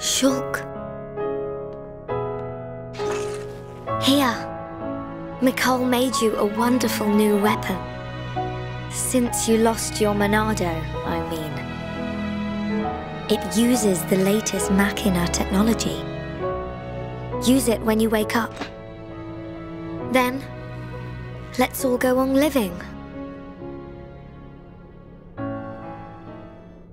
Shulk. Here. Miqol made you a wonderful new weapon. Since you lost your Monado, I mean. It uses the latest Machina technology. Use it when you wake up. Then, let's all go on living.